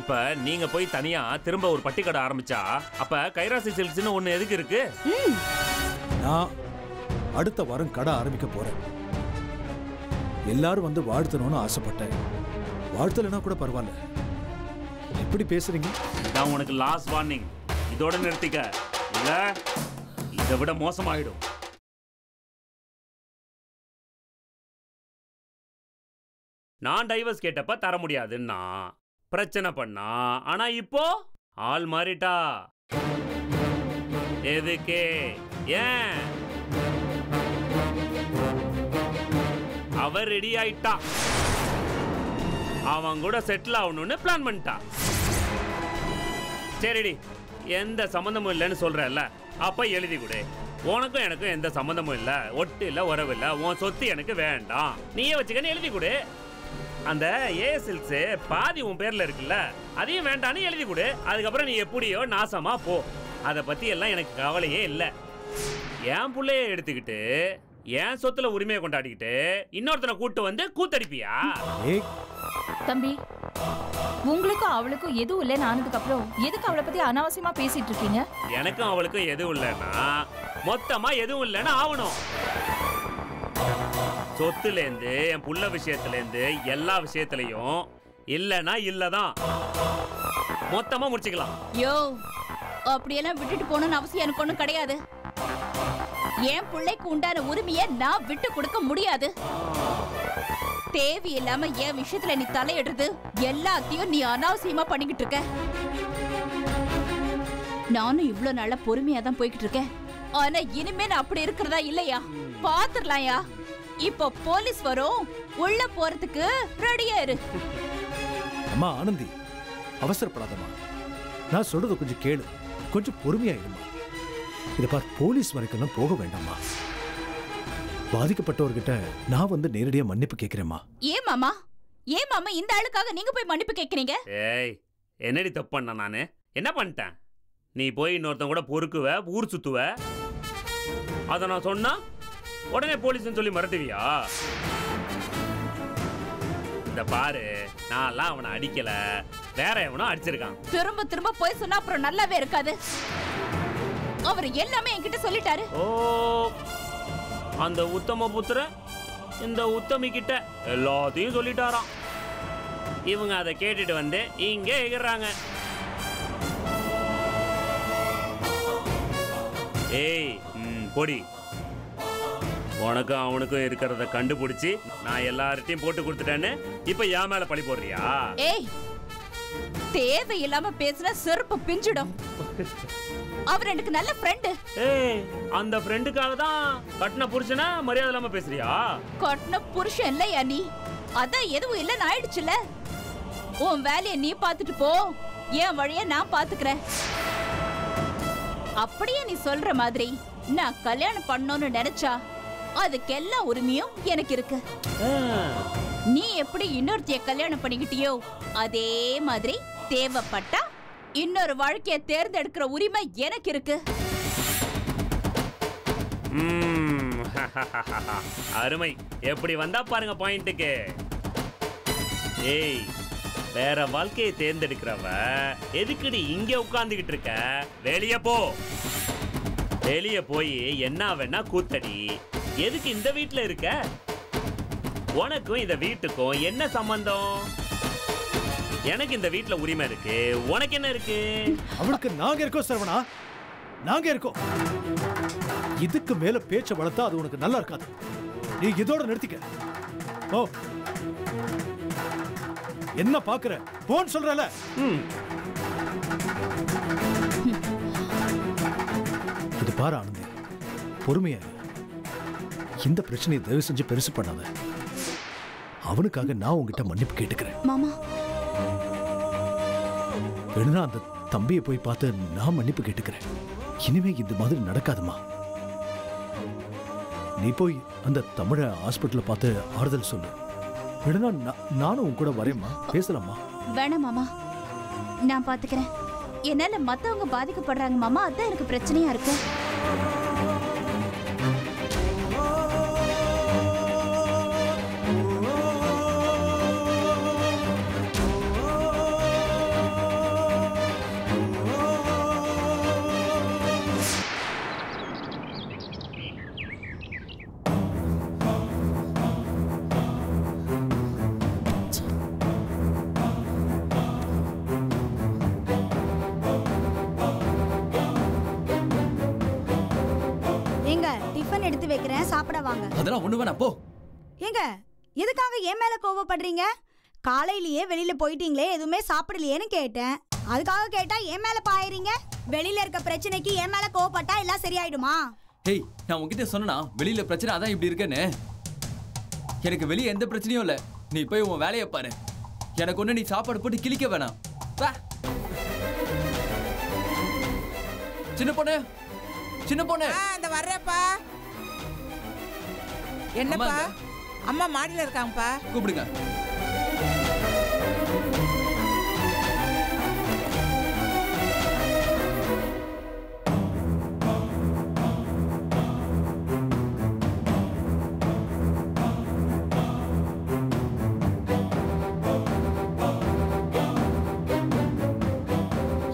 இப்ப நீங்க போய் தனியா திரும்ப ஒரு பட்டி கடை ஆரம்பிச்சா அப்ப கைராசி சில்க்ஸ்னு ஒண்ணு எதுக்கு இருக்கு? நான் அடுத்த வாரம் கடை ஆரம்பிக்க போறேன். எல்லாரும் வந்து வாழ்த்தணும்னு ஆசைப்பட்டேன். வாழ்த்தலைன்னா கூட பரவாயில்ல. எப்படி பேசுறீங்க? நான் உனக்கு லாஸ்ட் வார்னிங் இதோட நிறுத்திக்க. இல்ல இதை விட மோசமாயிடும். நான் டைவர்ஸ் கேட்டப்ப தர முடியாதுன்னா பிரச்சனை பண்ணா ஆனா இப்போ ஆள் மாறிட்டா. எதுக்கு? ஏன்? அவ ரெடி ஆயிட்டா. அவன் கூட செட்டில் ஆகணும்னு பிளான் பண்ணிட்டா. சரிடி எந்த சம்மந்தமும் இல்லைன்னு சொல்றல்ல அப்ப எழுதி கொடு. உனக்கும் எனக்கும் எந்த சம்மந்தமும் இல்லை ஒட்டு இல்லை உறவு இல்லை உன் சொத்து எனக்கு வேண்டாம். நீயே வச்சுக்கன்னு எழுதி கொடு. அந்த ஏ சில்க்ஸ் பாதி உன் பேர்ல இருக்குல்ல அதையும் வேண்டான்னு எழுதி கொடு. அதுக்கப்புறம் நீ எப்படியோ நாசமா போ. அதை பத்தி எல்லாம் எனக்கு கவலையே இல்ல. என் புள்ளைய எடுத்துக்கிட்டு என் சொத்துல உரிமையை கொண்டாடிக்கிட்டு இன்னொருத்தனை கூட்டு வந்து கூத்தடிப்பியா? தம்பி உங்களுக்கும் அவளுக்கும் எதுவும் இல்லைன்னு ஆனதுக்கு அப்புறம் எதுக்கு அவளை பத்தி அனாவசியமா பேசிட்டு இருக்கீங்க? எனக்கும் அவளுக்கும் எதுவும் இல்லைன்னா மொத்தமா எதுவும் இல்லைன்னு ஆகணும். சொத்துலேருந்து என் புள்ள விஷயத்துலேருந்து எல்லா விஷயத்துலையும் இல்லைன்னா இல்லதான். மொத்தமா முடிச்சுக்கலாம். யோ அப்படியெல்லாம் விட்டுட்டு போகணும்னு அவசியம் எனக்கு ஒன்றும் கிடையாது. என் பிள்ளைக்கு உண்டான உரிமையை நான் விட்டு கொடுக்க முடியாது. தேவையில்லாம என் விஷயத்துல நீ தலையிடுறது எல்லாத்தையும் நீ அனாவசியமா பண்ணிக்கிட்டு இருக்க. நானும் இவ்வளவு நாளா பொறுமையா தான் போய்கிட்டு இருக்கேன். ஆனா இனிமே நான் அப்படி இருக்கிறதா இல்லையா? பாத்துடலாம்யா. இப்போ போலீஸ் வரும். உள்ள போறதுக்கு ரெடியா இரு. அம்மா ஆனந்தி அவசரப்படாதம்மா. நான் சொல்றத கொஞ்சம் கேளு. கொஞ்சம் பொறுமையா இருமா இதை பார் போலீஸ் வரைக்கும் போக வேண்டாம்மா. பாதிக்கப்பட்டவர்கிட்ட நான் வந்து நேரடியா மன்னிப்பு கேட்கிறேம்மா ஏன் மாமா? ஏன் மாமா இந்த ஆளுக்காக நீங்க போய் மன்னிப்பு கேக்குறீங்க? ஏய் என்னடி தப்பு பண்ண நானு? என்ன பண்ணிட்டேன்? நீ போய் இன்னொருத்தன் கூட பொறுக்குவ ஊர் சுத்துவ? அதை நான் சொன்னா உடனே போலீஸ்னு சொல்லி மிரட்டுவியா இந்த பாரு நான்லாம் அவனை அடிக்கல. வேற எவனோ அடிச்சிருக்கான். திரும்ப திரும்ப போய் சொன்னா அப்புறம் நல்லாவே இருக்காது. அவர் எல்லாமே என்கிட்ட சொல்லிட்டாரு. ஓ அந்த உத்தம புத்திர இந்த உத்தமி கிட்ட எல்லாத்தையும் சொல்லிட்டாராம். இவங்க அதை கேட்டுட்டு வந்து இங்கே எகிறாங்க ஏய் பொடி. உனக்கும் அவனுக்கும் இருக்கிறத கண்டுபிடிச்சி நான் எல்லார்ட்டையும் போட்டு கொடுத்துட்டேன்னு இப்ப என் மேல பழி போடுறியா? ஏய் தேவையில்லாம பேசினா செருப்பு பிஞ்சிடும். அவர் எனக்கு நல்ல ஃப்ரெண்டு ஏய் அந்த ஃப்ரெண்டுக்காக தான் கட்டின புருஷனா மரியாதை இல்லாம பேசுறியா? கொட்டின புருஷன் இல்லையா நீ? அதான் எதுவும் இல்லைன்னு ஆயிடுச்சுல. உன் வேலையை நீ பார்த்துட்டு போ. என் வழிய நான் பாத்துக்கிறேன் அப்படியே நீ சொல்ற மாதிரி நான் கல்யாணம் பண்ணணும்னு நினைச்சா அதுக்கெல்லாம் உரிமையும் எனக்கு இருக்கு. நீ எப்படி இன்னொருத்திய கல்யாணம் பண்ணிக்கிட்டியோ அதே மாதிரி தேவைப்பட்டா இன்னொரு வாழ்க்கைய தேர்ந்தெடுக்கிற உரிமை எனக்கு இருக்கு. அருமை. எப்படி வந்தா பாருங்க பாயிண்ட்டுக்கு. ஏய் வேற வாழ்க்கையை தேர்ந்தெடுக்கிறவ எதுக்குடி இங்க உட்கார்ந்துகிட்டு இருக்க? வெளியே போ. வெளியே போய் என்ன வேணா கூத்தடி. எதுக்கு இந்த வீட்டுல இருக்க? உனக்கும் இந்த வீட்டுக்கும் என்ன சம்பந்தம்? எனக்கு இந்த வீட்ல உரிமை இருக்கு. உனக்கு என்ன இருக்கு? அவளுக்கு நாங்க இருக்கோம் சரவணா. நாங்க இருக்கோம். இதுக்கு மேல பேச்ச வளர்த்தா அது உனக்கு நல்லா இருக்காது. நீ இதோட நிறுத்திக்க. ஓ என்ன பாக்குற? போன் சொல்றல. ம் இது பாரு ஆனந்தி. பொறுமையா இந்த பிரச்சனையை தயவு செஞ்சு பெருசு பண்ணாத. அவனுக்காக நான் உங்ககிட்ட மன்னிப்பு கேட்டுக்கிறேன். மாமா. வேணும்னா அந்த தம்பியை போய் பார்த்து நான் மன்னிப்பு கேட்டுக்கிறேன். இனிமே இந்த மாதிரி நடக்காதுமா. நீ போய் அந்த தமிழ ஹாஸ்பிட்டல்ல பார்த்து ஆறுதல் சொல்லு. வேணும்னா நான்- நானும் உன் கூட வரேம்மா. பேசலாமா வேணாம் மாமா. நான் பாத்துக்கிறேன். என்னால மத்தவங்க பாதிக்கப்படுறாங்க மாமா. அதான் எனக்கு பிரச்சனையா இருக்கு. எதுக்காக என் மேல கோவப்படுறீங்க? காலையிலேயே வெளியில போயிட்டீங்களே எதுவுமே சாப்பிடலையேன்னு கேட்டேன். அதுக்காக கேட்டா என் மேல பாயறீங்க? வெளியில இருக்க பிரச்சனைக்கு என் மேல கோவப்பட்டா எல்லாம் சரியாயிடுமா? ஹேய் நான் உன்கிட்ட சொன்னனா வெளியில பிரச்சனை அதான் இப்படி இருக்கேன்னு? எனக்கு வெளியே எந்த பிரச்சனையும் இல்ல. நீ போய் உன் வேலையை பாரு. எனக்கு ஒண்ணு நீ சாப்பாடு போட்டு கிழிக்க வேணாம். சின்ன பொண்ணு சின்ன பொண்ணு. ஆ இந்த வர்றேப்பா. என்னப்பா. அம்மா மாடியில இருக்காங்கப்பா. கூப்பிடுங்க.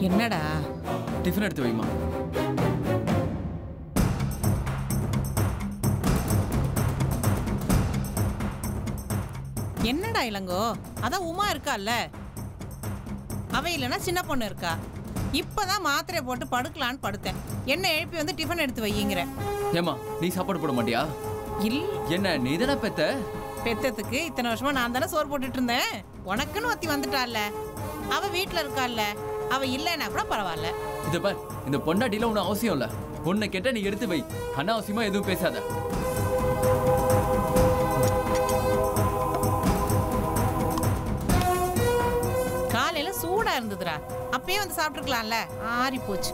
என்னடா? டிஃபன் எடுத்து வைமா இளங்கோ. அதான் உமா இருக்கால்ல. அவ இல்லைன்னா சின்ன பொண்ணு இருக்கா. இப்பதான் மாத்திரையை போட்டு படுக்கலான்னு படுத்தேன். என்ன எழுப்பி வந்து டிஃபன் எடுத்து வையுங்கிற. ஏமா நீ சாப்பாடு போட மாட்டியா? இல். என்ன நீ தானே பெத்த? பெத்தத்துக்கு இத்தனை வருஷமா நான் தானே சோறு போட்டுட்டு இருந்தேன். உனக்குன்னு ஒத்தி வந்துட்டால அவ வீட்ல இருக்கால்ல அவ இல்லைன்னா கூட பரவாயில்ல. இத பார் இந்த பொண்டாட்டில ஒன்றும் அவசியம் இல்ல உன்னை கேட்டா நீ எடுத்து வை. அனாவசியமா எதுவும் பேசாத. சூடா இருந்ததுடா. அப்பயே வந்து சாப்பிட்டுருக்கலாம்ல. ஆறி போச்சு.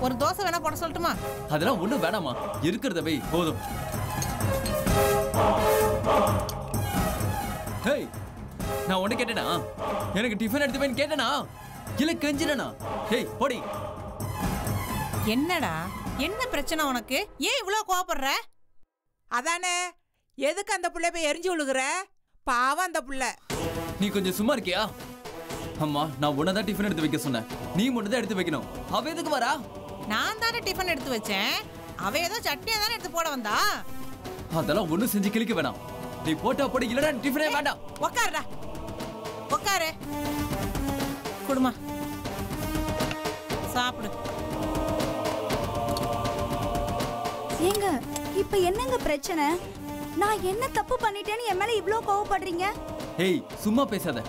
ஒரு தோசை வேணா போட சொல்லட்டுமா? அதெல்லாம் ஒண்ணும் வேணாமா இருக்கிறத வை போதும். ஹேய் நான் உன்னை கேட்டேனா? எனக்கு டிஃபன் எடுத்து வைன்னு கேட்டேனா? இல்ல கெஞ்சினா ஹேய் போடி. என்னடா? என்ன பிரச்சனை உனக்கு? ஏன் இவ்வளவு கோவப்படுற? அதானே எதுக்கு அந்த புள்ள போய் எரிஞ்சு விழுகுற பாவம் அந்த புள்ள. நீ கொஞ்சம் சும்மா இருக்கியா? அம்மா நான் உன்னை தான் டிஃபன் எடுத்து வைக்க சொன்னேன். நீ மட்டும் தான் எடுத்து வைக்கணும். அவ எதுக்கு வரா? நான் தானே டிஃபன் எடுத்து வச்சேன். அவ ஏதோ சட்னியை தானே எடுத்து போட வந்தா? அதெல்லாம் ஒண்ணும் செஞ்சு கிழிக்க வேணாம். நீ போட்டா போடி இல்லடா டிஃபனே வேண்டாம். உக்காருடா. உக்காரு. குடுமா. சாப்பிடு. ஏங்க இப்ப என்னங்க பிரச்சனை? நான் என்ன தப்பு பண்ணிட்டேன்னு என் மேல இவ்ளோ கோவப்படுறீங்க? ஏய் சும்மா பேசாத.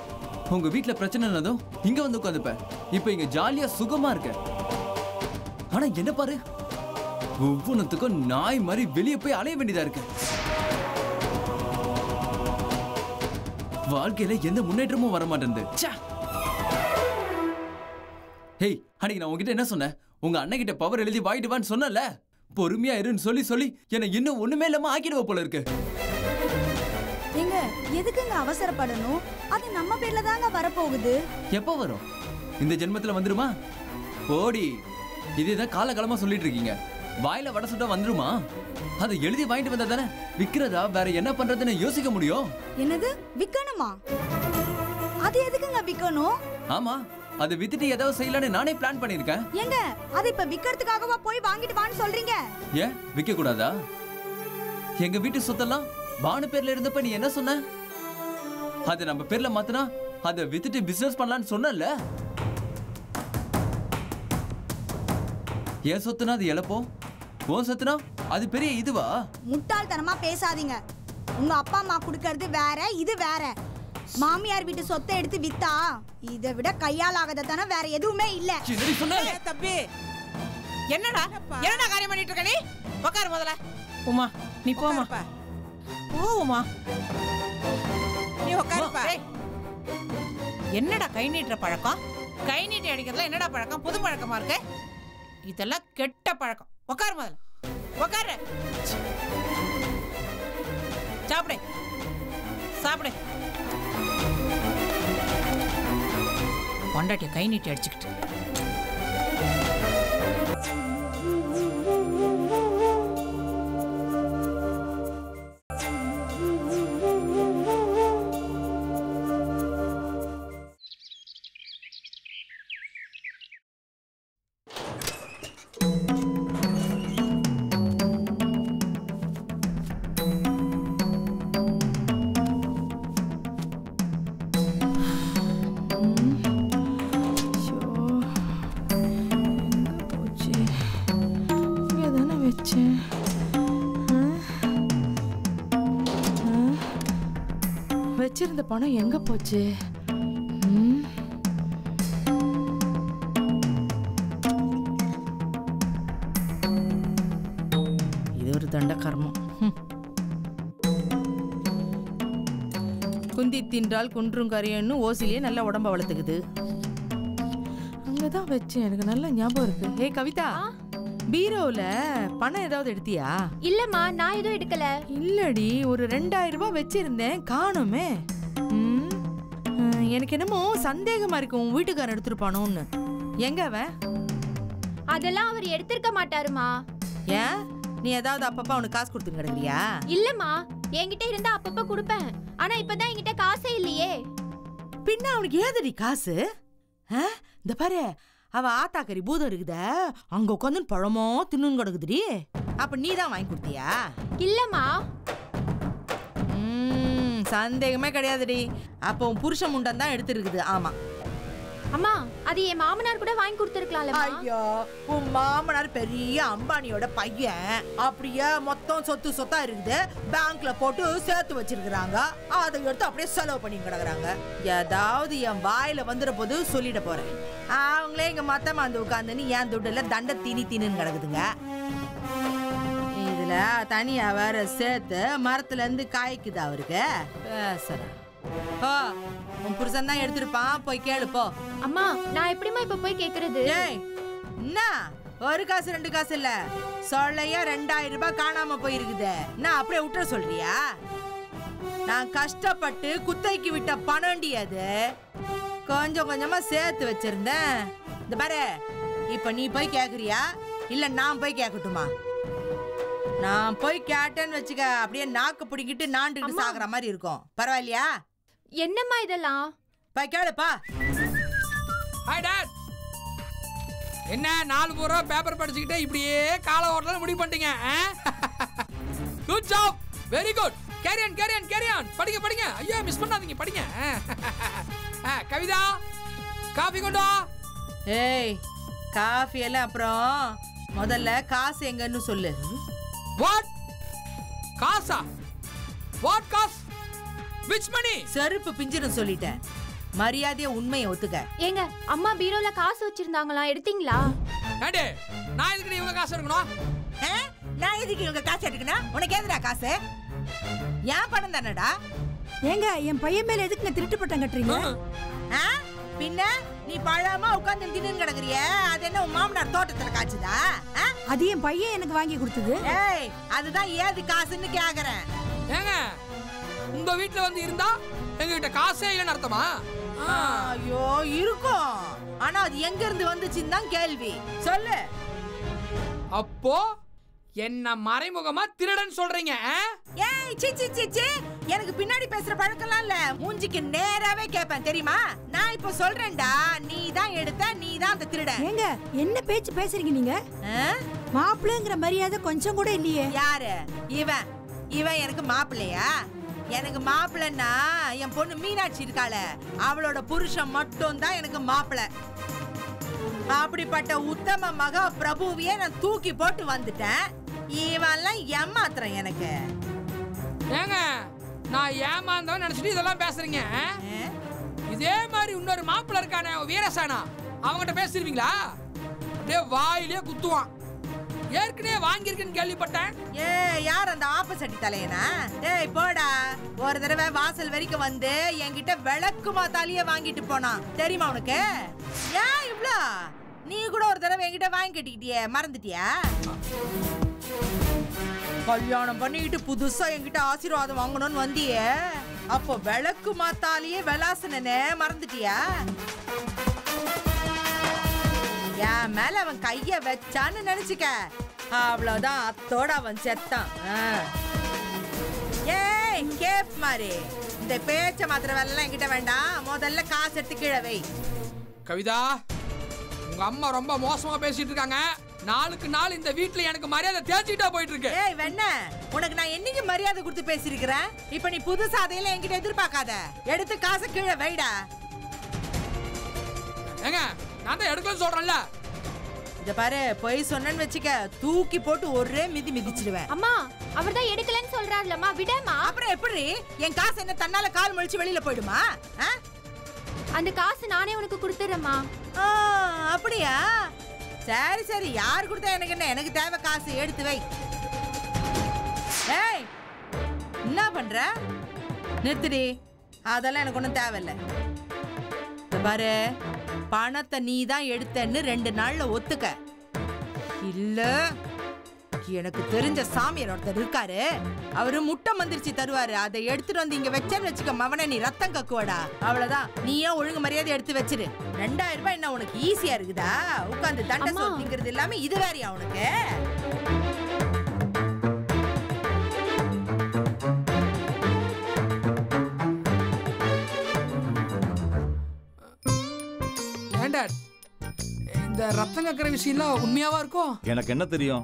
உங்க வீட்டுல பிரச்சனை என்னதும் இங்க வந்து உட்காந்துப்ப இப்ப இங்க ஜாலியா சுகமா இருக்க. ஆனா என்ன பாரு? ஒவ்வொன்றுத்துக்கும் நாய் மாதிரி வெளியே போய் அலைய வேண்டியதா இருக்கு. வாழ்க்கையில எந்த முன்னேற்றமும் வர மாட்டேங்குது ச்சே. ஹேய் அன்னைக்கு நான் உங்ககிட்ட என்ன சொன்னேன்? உங்க அண்ணன் கிட்ட பவர் எழுதி வாங்கிட்டு வான்னு சொன்னல பொறுமையா இருன்னு சொல்லி சொல்லி என்னை இன்னும் ஒண்ணுமே இல்லாம ஆக்கிடுவ போல இருக்கு. எதுக்குங்க அவசரப்படணும்? அது நம்ம பேர்ல தாங்க வரப்போகுது. எப்போ வரும்? இந்த ஜென்மத்துல வந்துருமா? போடி இதுதான் காலகாலமா சொல்லிட்டு இருக்கீங்க வாயில வடை சுட்டா வந்துருமா? அதை எழுதி வாங்கிட்டு வந்தா தானே? விக்கிறதா வேற என்ன பண்றதுன்னு யோசிக்க முடியும்? என்னது? விக்கணுமா? அது எதுக்குங்க விக்கணும்? ஆமா அதை வித்துட்டு ஏதாவது செய்யலாம்னு நானே பிளான் பண்ணிருக்கேன் ஏங்க அது இப்ப விக்கிறதுக்காகவா போய் வாங்கிட்டு வான்னு சொல்றீங்க? ஏன்? விற்க கூடாதா எங்க வீட்டு சொத்தெல்லாம் பானு பேர்ல இருந்தப்ப நீ என்ன சொன்ன? அதை நம்ம பேர்ல மாத்தினா அதை வித்துட்டு பிசினஸ் பண்ணலாம்னு சொன்னல என் சொத்துனா அது இழப்போம்? உன் சொத்துனா அது பெரிய இதுவா? முட்டாள்தனமா பேசாதீங்க. உங்க அப்பா அம்மா குடுக்கறது வேற இது வேற. மாமியார் வீட்டு சொத்தை எடுத்து வித்தா இதை விட கையால் ஆகாத வேற எதுவுமே இல்ல. தம்பி. என்னடா? என்னடா காரியம் பண்ணிட்டு இருக்க நீ? உக்காரு முதல்ல. உமா நீ போமா உட்காருப்பா. நீ உட்காருப்பா என்னடா கை நீட்டுற பழக்கம்? கை நீட்டி அடிக்கிறதுல என்னடா பழக்கம்? புது பழக்கமா இருக்கு? இதெல்லாம் கெட்ட பழக்கம். உக்காரு முதல்ல. உக்காரு. சாப்பிடு. சாப்பிடு. பொண்டாட்டிய கை நீட்டி அடிச்சுக்கிட்டு. போச்சு வச்சிருந்த பணம் எங்க போச்சு? இது ஒரு தண்ட கர்மம். குந்தி தின்றால் குன்றும் கரையன்னு ஓசிலேயே நல்லா உடம்ப வளர்த்துக்குது. அங்கதான் வச்சேன். எனக்கு நல்ல ஞாபகம் இருக்கு. ஏய் கவிதா. பீரோவுல பணம் ஏதாவது எடுத்தியா? இல்லம்மா நான் எதுவும் எடுக்கல. இல்லடி ஒரு ரெண்டாயிரம் ரூபாய் வச்சிருந்தேன் காணுமே. எனக்கு என்னமோ சந்தேகமா இருக்கு உன் வீட்டுக்காரன் எடுத்திருப்பானோன்னு. எங்க அவன்? அதெல்லாம் அவர் எடுத்திருக்க மாட்டாருமா. ஏன்? நீ ஏதாவது அப்பப்ப அவனுக்கு காசு கொடுத்து கிடக்குறியா? இல்லம்மா என்கிட்ட இருந்தா அப்பப்ப கொடுப்பேன். ஆனா இப்பதான் என்கிட்ட காசே இல்லையே. பின்ன அவனுக்கு ஏதடி காசு? இந்த பாரு அவ ஆத்தாக்கறி பூதம் இருக்குத அங்க உட்காந்து பழமோ தின்னு கிடக்குதுடி. அப்ப நீ தான் வாங்கி கொடுத்தியா? இல்லம்மா. சந்தேகமே கிடையாதுடி. அப்போ உன் புருஷன் முண்டன் தான் எடுத்திருக்குது. ஆமா. அம்மா அது என் மாமனார் கூட வாங்கி கொடுத்துருக்கலாம்ல ஐயோ உன் மாமனார் பெரிய அம்பானியோட பையன். அப்படியே மொத்தம் சொத்து சொத்தா இருக்குது. பேங்க்ல போட்டு சேர்த்து வச்சிருக்கிறாங்க. அதை எடுத்து அப்படியே செலவு பண்ணி கிடக்குறாங்க. ஏதாவது என் வாயில வந்துட போது சொல்லிட போறேன். அவங்களே இங்க மத்தமா வந்து உட்காந்துன்னு என் துட்டுல தண்டை தீனி தீனுன்னு கிடக்குதுங்க. இதுல தனியா வேற சேர்த்து மரத்துல இருந்து காய்க்குது அவருக்கு. பேசுறேன். ஓ உன் புருஷன் தான் எடுத்திருப்பான். போய் கேளு போ. அம்மா நான் எப்படிம்மா இப்ப போய் கேக்குறது? ஏய் என்ன? ஒரு காசு ரெண்டு காசு இல்ல. சொல்லையா ரெண்டாயிரம் ரூபாய் காணாம போயிருக்குது. நான் அப்படியே விட்டுற சொல்றியா? நான் கஷ்டப்பட்டு குத்தைக்கு விட்ட பணம்டி அது. கொஞ்சம் கொஞ்சமா சேர்த்து வச்சிருந்தேன். இந்த பாரு இப்ப நீ போய் கேக்குறியா? இல்ல நான் போய் கேட்கட்டுமா நான் போய் கேட்டேன்னு வச்சுக்க அப்படியே நாக்கு பிடிக்கிட்டு நாண்டுக்கிட்டு சாகுற மாதிரி இருக்கும். பரவாயில்லையா? என்னம்மா இதெல்லாம்? போய் கேளுப்பா. ஹாய் டாட் என்ன நாலு பூரா பேப்பர் படிச்சுக்கிட்டே இப்படியே கால ஓட்டலாம் முடிவு பண்ணிட்டீங்க good job very good carry on carry on carry on படிங்க படிங்க. ஐயோ மிஸ் பண்ணாதீங்க படிங்க. கவிதா காஃபி கொண்டு வா. ஏய் காஃபி எல்லாம் அப்புறம் முதல்ல காசு எங்கன்னு சொல்லு. வாட் காசா? வாட் காஸ் விச் மணி செருப்பு பிஞ்சிரும் சொல்லிட்டேன். மரியாதைய உண்மையை ஒத்துக்க. ஏங்க அம்மா பீரோல காசு வச்சிருந்தாங்களாம் எடுத்தீங்களா? ஏண்டே நான் எதுக்கு இவங்க காசு எடுக்கணும்? ஆ? நான் எதுக்கு இவங்க காசு எடுக்கணும்? உனக்கு எதுடா காசு? ஏன் பணம் தானடா? ஏங்க என் பையன் மேல எதுக்குங்க திருட்டு பட்டம் கட்டுறீங்க? ஆ? பின்ன நீ பழமா உட்கார்ந்து தின்னு கிடக்குறிய அது என்ன உன் மாமனார் தோட்டத்துல காய்ச்சுதா? ஆ? அது என் பையன் எனக்கு வாங்கி கொடுத்தது. ஏய் அதுதான் ஏது காசுன்னு கேக்குறேன். ஏங்க உங்க வீட்ல வந்து இருந்தா எங்க கிட்ட காசே இல்லைன்னு அர்த்தமா? ஆ. ஐயோ இருக்கும். ஆனா அது எங்க இருந்து வந்துச்சுன்னு தான் கேள்வி. சொல்லு. அப்போ என்ன மறைமுகமா திருடன் சொல்றீங்க? ஏய் சி சி சி சி. எனக்கு பின்னாடி பேசுற பழக்கம்லாம் இல்ல. மூஞ்சிக்கு நேராவே கேட்பேன் தெரியுமா? நான் இப்ப சொல்றேன்டா. நீ தான் எடுத்த நீ தான் அந்த திருடன். ஏங்க என்ன பேச்சு பேசுறீங்க நீங்க? ஆ? மாப்பிள்ளைங்கிற மரியாதை கொஞ்சம் கூட இல்லையே. யாரு? இவன். இவன் எனக்கு மாப்பிள்ளையா? எனக்கு மாப்பிள்ளைன்னா என் பொண்ணு மீனாட்சி இருக்காள. அவளோட புருஷன் மட்டும் தான் எனக்கு மாப்பிள்ளை. அப்படிப்பட்ட உத்தம மகா பிரபுவையே நான் தூக்கி போட்டு வந்துட்டேன். இவன்லாம் ஏமாத்துறான் எனக்கு. ஏங்க நான் ஏமாந்தவன் நினைச்சிட்டு இதெல்லாம் பேசுறீங்க? இதே மாதிரி இன்னொரு மாப்பிள்ள இருக்கானே வீரசானா. அவங்ககிட்ட பேசிருவீங்களா? அப்படியே வாயிலே குத்துவான். ஏற்கனவே வாங்கியிருக்குன்னு கேள்விப்பட்டேன். ஏ யார் அந்த ஆப்பசட்டி தலையனா? டேய் போடா. ஒரு தடவை வாசல் வரைக்கும் வந்து என்கிட்ட விளக்கு தாலிய வாங்கிட்டு போனான் தெரியுமா உனக்கு? ஏன் இவ்ளோ. நீ கூட ஒரு தடவை என்கிட்ட வாங்கி கட்டிக்கிட்டியே மறந்துட்டியா? கல்யாணம் பண்ணிக்கிட்டு புதுசா என்கிட்ட ஆசீர்வாதம் வாங்கணும்னு வந்தியே. அப்போ விளக்கு மாத்தாலேயே விளாசனே மறந்துட்டியா? என் மேல அவன் கைய வச்சான்னு நினைச்சுக்க. அவ்வளவுதான் அத்தோட அவன் செத்தான். ஏய் கேப் மாதிரி இந்த பேச்ச மாத்திர வேலை என்கிட்ட வேண்டாம். முதல்ல காசு எடுத்து கீழே வை. கவிதா உங்க அம்மா ரொம்ப மோசமா பேசிட்டு இருக்காங்க. நாளுக்கு நாள் இந்த வீட்ல எனக்கு மரியாதை தேய்ச்சிட்டா போயிட்டு இருக்கு ஏய் வெண்ண உனக்கு நான் என்னைக்கு மரியாதை கொடுத்து பேசியிருக்கிறேன்? இப்ப நீ புதுசா அதையில என்கிட்ட எதிர்பார்க்காத. எடுத்து காசை கீழே வைடா. ஏங்க நான் தான் எடுக்கலன்னு சொல்றேன்ல. இத பாரு பொய் சொன்னேன்னு வச்சுக்க தூக்கி போட்டு ஒரே மிதி மிதிச்சிடுவேன் அம்மா அவர் தான் எடுக்கலன்னு சொல்றாருலம்மா விடமா அப்புறம் எப்படி? என் காசு என்ன தன்னால கால் முழிச்சு வெளியில போயிடுமா? ஆ? அந்த காசு நானே உனக்கு கொடுத்துறேம்மா. ஆ, அப்படியா? சரி சரி யார் கொடுத்தா எனக்கு என்ன? எனக்கு தேவை காசு எடுத்து வை. ஏய் என்ன பண்ற? நிறுத்துடி. அதெல்லாம் எனக்கு ஒன்றும் தேவையில்ல. பாரு பணத்தை நீ தான் எடுத்தன்னு ரெண்டு நாள்ல ஒத்துக்க. இல்ல எனக்கு தெரிஞ்ச சாமியார் ஒருத்தர் இருக்காரு. அவரு முட்டை மந்திரிச்சு தருவாரு. அதை எடுத்துட்டு வந்து இங்க வச்சேன்னு வச்சுக்க மவனை நீ ரத்தம் கக்குவடா. அவ்வளவுதான். நீயே ஒழுங்கு மரியாதை எடுத்து வச்சிரு? ரெண்டாயிரம் ரூபாய் என்ன உனக்கு ஈஸியா இருக்குதா? உட்காந்து தண்டை அம்மா. சோறு திங்கிறது இல்லாம இது வேறயா உனக்கு? ரத்தம் கக்கிற விஷயம்லாம் உண்மையாவா இருக்கும் எனக்கு என்ன தெரியும்?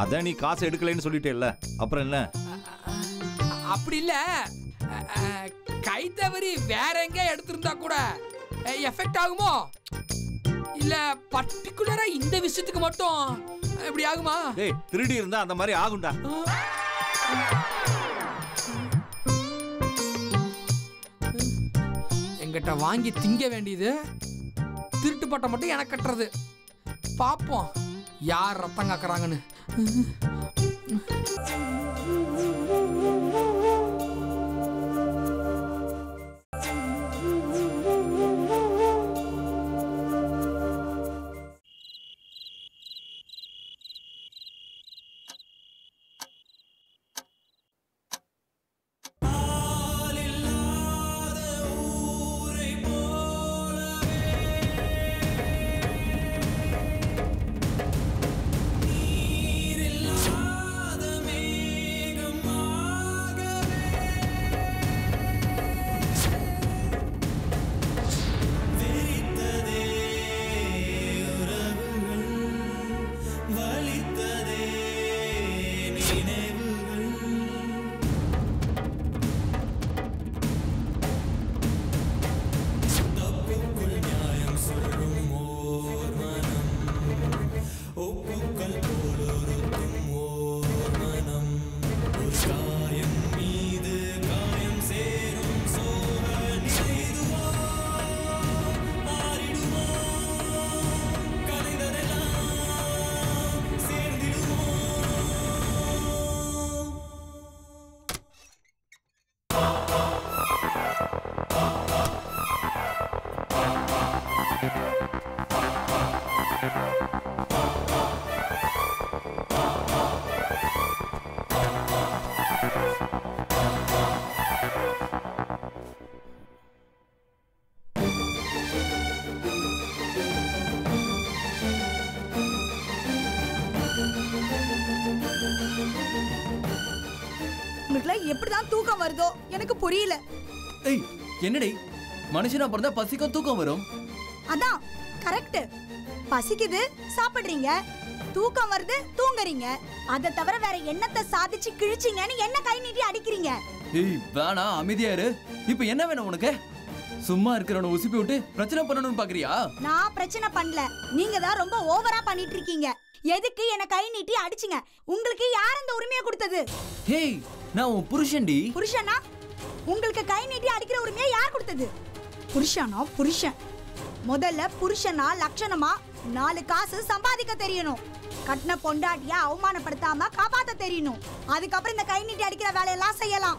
அதான் நீ காசு எடுக்கலைன்னு சொல்லிட்டேல்ல. அப்புறம் என்ன? அப்படி இல்ல. கை தவறி வேற எங்க எடுத்திருந்தா கூட எஃபெக்ட் ஆகுமோ? இல்ல பர்டிகுலரா இந்த விஷயத்துக்கு மட்டும் இப்படி ஆகுமா? டேய் திருடி இருந்தா அந்த மாதிரி ஆகும்டா. எங்கிட்ட வாங்கி திங்க வேண்டியது திருட்டு பட்டம் மட்டும் எனக்கு கட்டுறது. பார்ப்போம் யார் ரத்தம் காக்குறாங்கன்னு? வருதோ? எனக்கு புரியல. ஏய் என்னடி? மனுஷனா பிறந்தா பசிக்கும் தூக்கம் வரும். அதான் கரெக்ட் பசிக்குது சாப்பிடுறீங்க. தூக்கம் வருது தூங்குறீங்க. அதை தவிர வேற என்னத்தை சாதிச்சு கிழிச்சீங்கன்னு என்ன கை நீட்டி அடிக்கிறீங்க? ஏய் வேணா அமைதியா இரு. இப்போ என்ன வேணும் உனக்கு? சும்மா இருக்கிறவனை உசுப்பி விட்டு பிரச்சனை பண்ணணும்னு பாக்குறியா? நான் பிரச்சனை பண்ணல. நீங்க தான் ரொம்ப ஓவரா பண்ணிட்டு இருக்கீங்க. எதுக்கு என்ன கை நீட்டி அடிச்சீங்க? உங்களுக்கு யார் அந்த உரிமையை கொடுத்தது? ஹேய் நான் உன் புருஷன்டி. புருஷனா? உங்களுக்கு கை நீட்டி அடிக்கிற உரிமையை யார் கொடுத்தது? புருஷனா? புருஷன். முதல்ல புருஷனா லட்சணமா? நாலு காசு சம்பாதிக்க தெரியணும். கட்டின பொண்டாட்டியா அவமானப்படுத்தாம காப்பாத்த தெரியணும். அதுக்கப்புறம் இந்த கை நீட்டி அடிக்கிற வேலையெல்லாம் செய்யலாம்.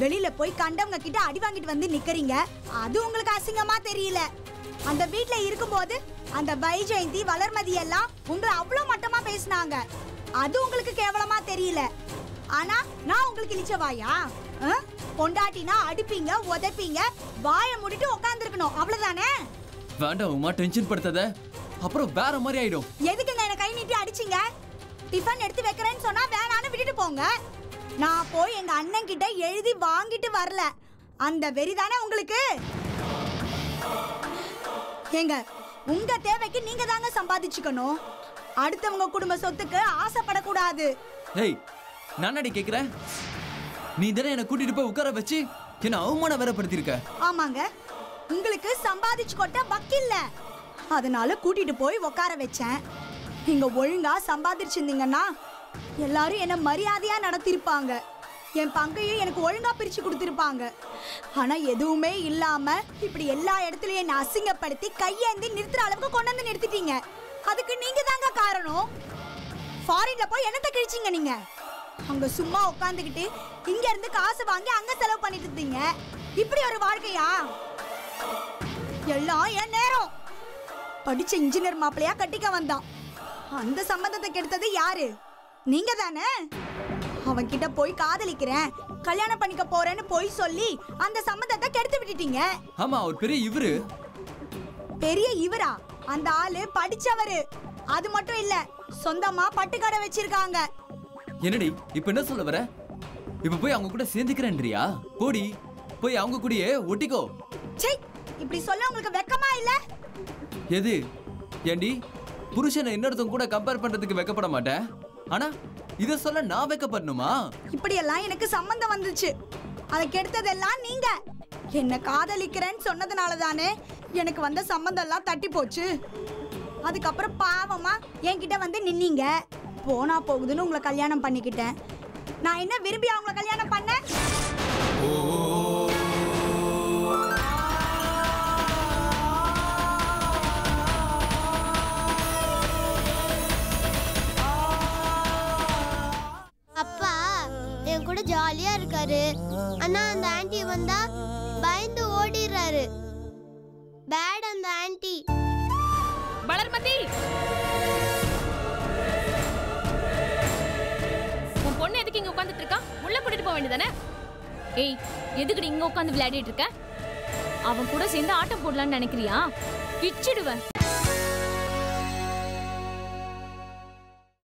வெளியில போய் கண்டவங்க கிட்ட அடி வாங்கிட்டு வந்து நிக்கிறீங்க. அது உங்களுக்கு அசிங்கமா தெரியல. அந்த வீட்ல இருக்கும்போது அந்த வைஜெயந்தி வளர்மதி எல்லாம் உங்களை அவ்வளவு மட்டமா பேசினாங்க. அது உங்களுக்கு கேவலமா தெரியல. ஆனா நான் உங்களுக்கு இழிச்சவாயா? பொண்டாட்டினா அடிப்பீங்க உதைப்பீங்க வாயை மூடிட்டு உட்காந்துருக்கணும் அவ்வளவுதானே? வேண்டாம் உமா டென்ஷன் படுத்தாத. அப்புறம் வேற மாதிரி ஆயிடும். எதுக்குங்க என்ன கை நீட்டி அடிச்சீங்க? டிஃபன் எடுத்து வைக்கிறேன்னு சொன்னா வேணான்னு விட்டுட்டு போங்க. நான் போய் எங்க அண்ணன் கிட்ட எழுதி வாங்கிட்டு வரல. அந்த வெறி தானே உங்களுக்கு? ஏங்க உங்க தேவைக்கு நீங்க தாங்க சம்பாதிச்சுக்கணும். அடுத்தவங்க குடும்ப சொத்துக்கு ஆசைப்படக்கூடாது. ஏய் நானடி கேக்குறேன்? நீ தானே என்னை கூட்டிட்டு போய் உட்கார வச்சு என்ன அவமானம் வேறப்படுத்திருக்க ஆமாங்க. உங்களுக்கு சம்பாதிச்சு கொட்ட வக்கில்ல. அதனால கூட்டிட்டு போய் உட்கார வச்சேன். நீங்க ஒழுங்கா சம்பாதிச்சிருந்தீங்கன்னா எல்லாரும் என்ன மரியாதையா நடத்திருப்பாங்க என் பங்கையும் எனக்கு ஒழுங்கா பிரிச்சு கொடுத்திருப்பாங்க. ஆனா எதுவுமே இல்லாம இப்படி எல்லா இடத்துலயும் என்ன அசிங்கப்படுத்தி கையேந்தி நிறுத்துற அளவுக்கு கொண்டு வந்து நிறுத்திட்டீங்க. அதுக்கு நீங்க தாங்க காரணம் ஃபாரின்ல போய் என்னத்தை கிழிச்சிங்க நீங்க? அங்க சும்மா உட்காந்துக்கிட்டு இங்க இருந்து காசு வாங்கி அங்க செலவு பண்ணிட்டு இருந்தீங்க. இப்படி ஒரு வாழ்க்கையா? எல்லாம் என் நேரம். படிச்ச இன்ஜினியர் மாப்பிளையா கட்டிக்க வந்தான். அந்த சம்பந்தத்தை கெடுத்தது யாரு? நீங்க தானே? அவன் கிட்ட போய் காதலிக்கிறேன். கல்யாணம் பண்ணிக்க போறேன்னு போய் சொல்லி அந்த சம்பந்தத்தை கெடுத்து விட்டுட்டீங்க. ஆமா அவர் பெரிய இவரு. பெரிய இவரா? அந்த ஆளு படிச்சவரு. அது மட்டும் இல்ல சொந்தமா பட்டுக்கடை வச்சிருக்காங்க. என்னடி இப்ப என்ன சொல்ல வர? இப்ப போய் அவங்க கூட சேர்ந்துக்கிறேன்றியா? போடி போய் அவங்க கூடயே ஒட்டிக்கோ. ச்சை இப்படி சொல்ல உங்களுக்கு வெக்கமா இல்ல? எது? ஏண்டி புருஷனை இன்னொருத்தவங்க கூட கம்பேர் பண்றதுக்கு வெக்கப்பட மாட்டேன்? ஆனா இத சொல்ல நான் வெக்கப்படணுமா? இப்படி எல்லாம் எனக்கு சம்பந்தம் வந்துச்சு. அதை கெடுத்ததெல்லாம் நீங்க. என்ன காதலிக்கிறேன்னு சொன்னதுனால தானே எனக்கு வந்த சம்பந்தம் எல்லாம் தட்டி போச்சு. அதுக்கப்புறம் பாவமா என்கிட்ட வந்து நின்னீங்க. போனா போகுதுன்னு உங்களை கல்யாணம் பண்ணிக்கிட்டேன். நான் என்ன விரும்பி அவங்கள கல்யாணம் பண்ணேன் அப்பா என் கூட ஜாலியா இருக்காரு. ஆனா அந்த ஆண்டி வந்தா பயந்து ஓடிடுறாரு எதுக்கு இங்க உட்கார்ந்துட்டு இருக்கா உள்ள கூட்டிட்டு போக வேண்டியதானே ஏய் எதுக்கு இங்க உட்கார்ந்து விளையாடிட்டு இருக்க? அவன் கூட சேர்ந்து ஆட்டம் போடலாம்னு நினைக்கிறியா? பிச்சிடுவேன்.